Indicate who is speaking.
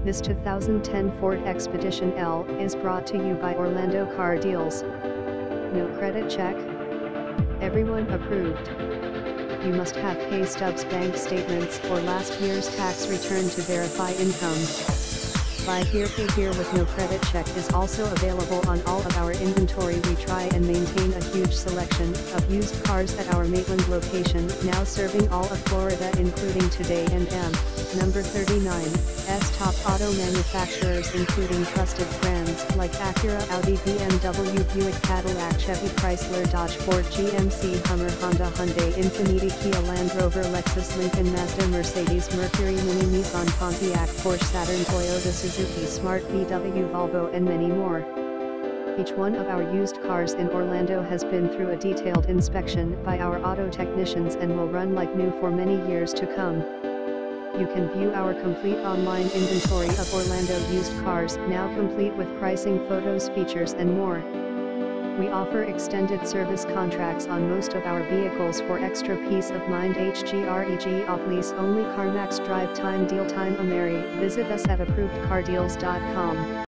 Speaker 1: This 2010 Ford Expedition EL is brought to you by Orlando Car Deals. No credit check? Everyone approved. You must have pay stubs bank statements or last year's tax return to verify income. Buy here pay here with no credit check is also available on all of our inventory we try and maintain a huge selection of used cars at our Maitland location now serving all of Florida including Today and M. Number 39, S top auto manufacturers including trusted brands like Acura Audi BMW Buick Cadillac Chevy Chrysler Dodge Ford GMC Hummer Honda Hyundai Infiniti Kia Land Rover Lexus Lincoln Mazda Mercedes Mercury Mini Nissan Pontiac Porsche Saturn Toyota Suzuki Suzuki Smart VW Volvo and many more. Each one of our used cars in Orlando has been through a detailed inspection by our auto technicians and will run like new for many years to come. You can view our complete online inventory of Orlando used cars, now complete with pricing photos features and more. We offer extended service contracts on most of our vehicles for extra peace of mind HGREG off-lease only CarMax drive time deal time Ameri. Visit us at approvedcardeals.com.